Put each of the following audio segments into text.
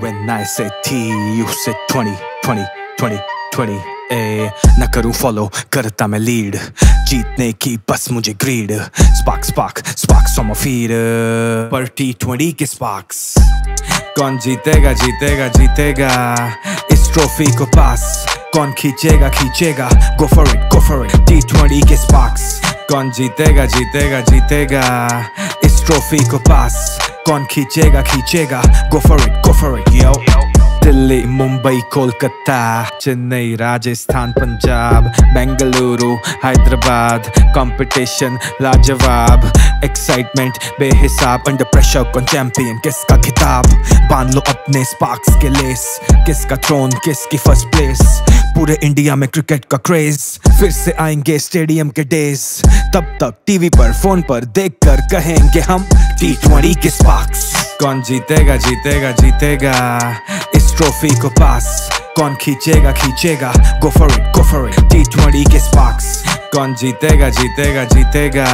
When I say T, you say 20, 20, 20, 20 ए न करूँ follow करता मैं लीड जीतने की बस मुझे greed spark spark sparks on feed पर टी ट्वेंटी के स्पार्क्स कौन जीतेगा जीतेगा जीतेगा इस ट्रॉफी को पास कौन खींचेगा खींचेगा go for it go for it T twenty के स्पार्क्स कौन जीतेगा जीतेगा जीतेगा इस ट्रॉफी को पास कौन खींचेगा खींचेगा go for it go for it yo Delhi Mumbai Kolkata Chennai Rajasthan Punjab Bengaluru Hyderabad competition लाजवाब एक्साइटमेंट बेहिसाब अंडर प्रेशर कौन चैंपियन किसका खिताब बाँध लो अपने स्पार्क्स के लेस किसका थ्रोन किसकी फ़र्स्ट प्लेस पूरे इंडिया में क्रिकेट का क्रेज फिर से आएँगे स्टेडियम के डेज़ तब तक टीवी पर फ़ोन पर देखकर कहेंगे हम टी ट्वेंटी के स्पार्क्स कौन जीतेगा जीतेगा जीतेगा इस ट्रॉफी को पास कौन खींचेगा खींचेगा go for it go for it T twenty के स्पार्क्स कौन जीतेगा जीतेगा जीतेगा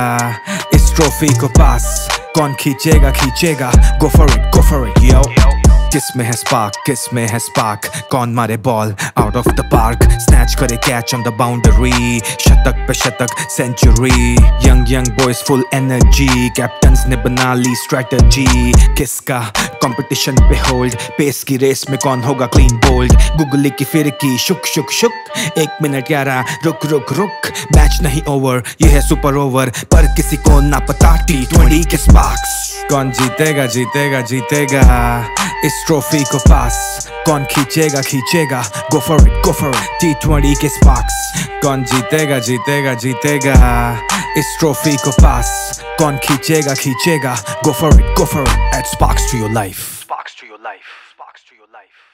इस ट्रॉफी को पास कौन खींचेगा खींचेगा go for it go for it yo किस में है स्पार्क किसमें है स्पार्क कौन मारे ball out of the park snatch करे कैच ऑन द बाउंड्री शतक पे शतक century young young boys full energy captains ने बना ली स्ट्रेटजी किसका कंपटीशन पे होल्ड पेस की रेस में कौन होगा क्लीन बोल्ड गुगली की फिर की शुक शुक शुक. एक मिनट यारा, रुक रुक रुक. मैच नहीं ओवर ये है सुपर ओवर पर किसी को ना पता टी ट्वेंटी के स्पार्क्स कौन जीतेगा जीतेगा जीतेगा? इस ट्रॉफी को पास कौन खींचेगा खींचेगा go for it go for it T twenty के स्पार्क्स कौन जीतेगा जीतेगा जीतेगा इस ट्रॉफी को पास कौन खींचेगा खींचेगा go for it go for it add sparks to your life Sparks to your life. Sparks to your life.